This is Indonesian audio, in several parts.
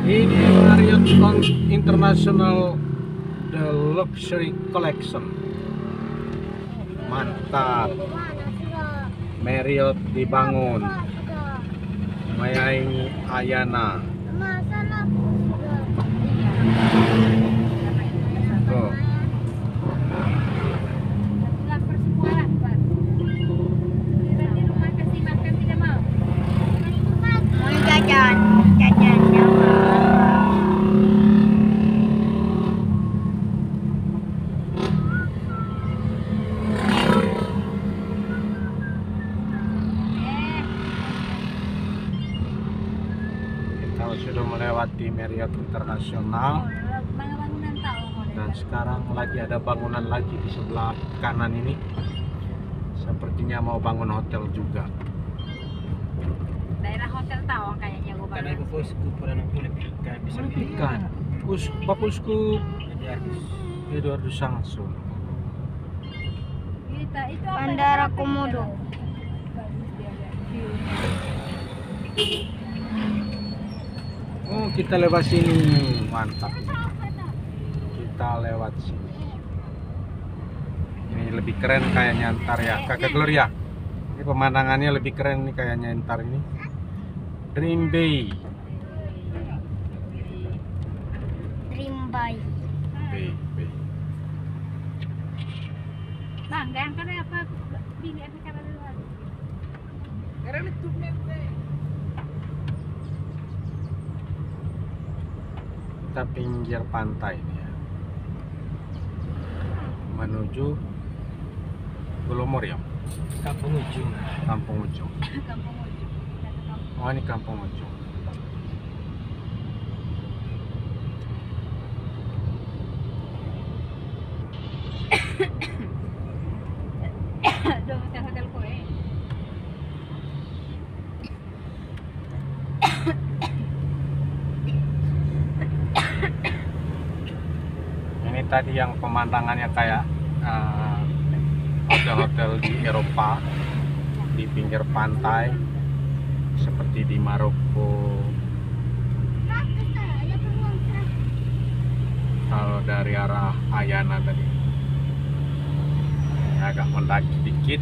Ini Marriott International The Luxury Collection. Mantap. Marriott dibangun. Mayaing Ayana. Tuh. Sudah melewati Marriott International dan sekarang lagi ada bangunan lagi di sebelah kanan ini. Sepertinya mau bangun hotel juga. Daerah hotel Tawang kayaknya gue Karena ibu bosku pernah kulit kayak bisa Ikan. Jadi harus Eduardo Sangso. Apa Bandara Komodo. bagus dia lihat view. Oh, kita lewat sini. Mantap. Kita lewat sini. Ini lebih keren kayaknya ntar ya. Kakak Gloria. Ini pemandangannya lebih keren nih kayaknya ntar ini. Dream Bay. Dream Bay. Bay, Bay. Bang, gayang ka na apa? Bili apa ka na luar? Karena itu Kita pinggir pantai nih ya. Menuju Bulomor ya, kampung ujung. Kampung Ujung. kampung ujung. Oh ini Kampung Ujung. Doon hotel hotel ko eh. Ini tadi yang pemandangannya kayak eh, hotel-hotel di Eropa di pinggir pantai seperti di Maroko. Kalau dari arah Ayana tadi agak mendaki dikit.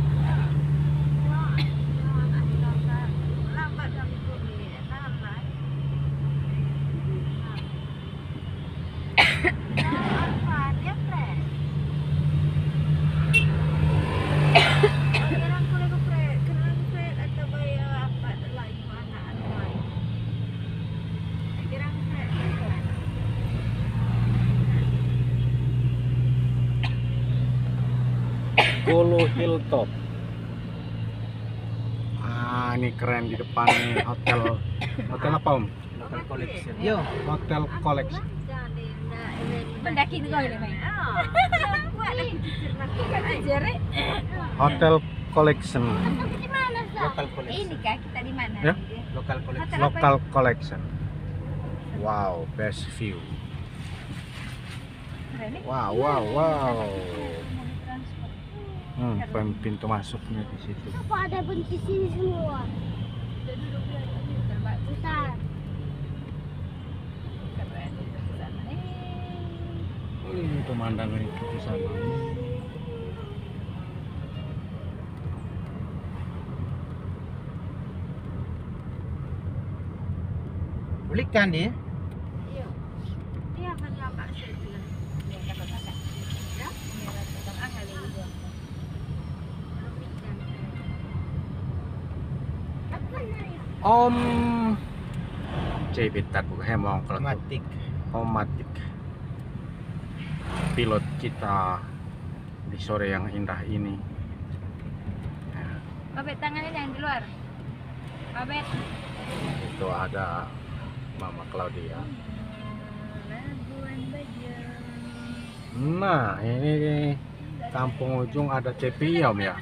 Golo Hilltop. Ah, ini keren di depan nih hotel. Hotel apa Om? Local collection. Yo, Hotel Collection. Ini. Hotel Collection. local Ini collection. kah kita di mana? Ya. Local collection. Hotel Local Collection. Wow, best view. Keren nih. Wow, wow, wow. Hmm, pintu masuknya di situ. Apa ada benci sini semua? Bentar. Oh, ini pemandangan itu di sana. Belikan dia. Iya, kan lama sih itu. Ya, dapat makan. Ya, ya, dapat akal itu. Om bentar buka hemong kalau Matik. Om Matik. Pilot kita di sore yang indah ini. Nah, Babet tangannya yang di luar. Babet. itu ada Mama Claudia. Nah, ini kampung ujung ada Cepiom ya.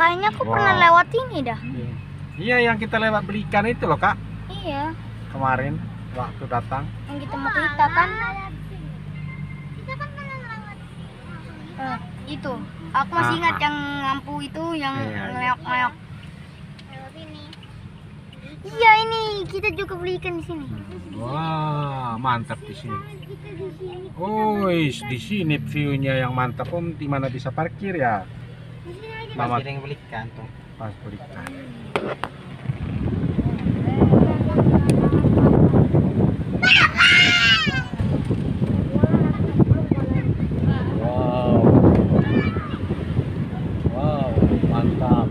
Kayaknya aku pernah Wow. lewat ini dah. Iya, yang kita lewat belikan itu loh, Kak. Iya, Kemarin waktu datang. yang kita mau kita kan. Eh, itu. Aku masih Ah, ingat ah. yang lampu itu yang Iya, iya. ngeleok-ngeleok. Iya ini kita juga beli ikan di sini. Wah, mantap di sini. Oh, di sini view-nya yang mantap om. Di mana bisa parkir ya? Mama Masih ada yang belikan tuh. pas belikan. Wow. Wow, mantap.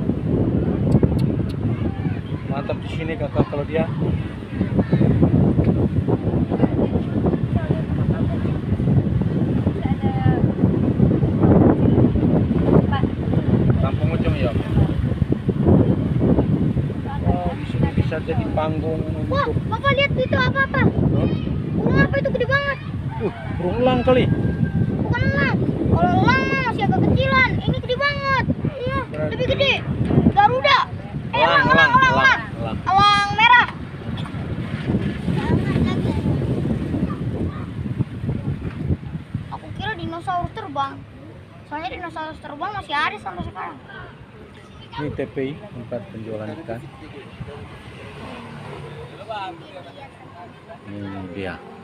Mantap di sini kakak kalau dia. Kampung Ujung ya. Wow, di sini bisa jadi panggung Wah, untuk. Bapak lihat itu apa-apa? Huh? Burung apa itu gede banget? Uh, burung elang kali. Bukan elang. Kalau elang mah masih agak kecilan. Ini gede banget. Iya, Berarti- lebih gede. Garuda. Eh, elang, elang, elang, elang. elang. Elang merah. Aku kira dinosaurus terbang. Soalnya dinosaurus terbang masih ada sampai sekarang. Ini TPI tempat penjualan ikan. Ini dia.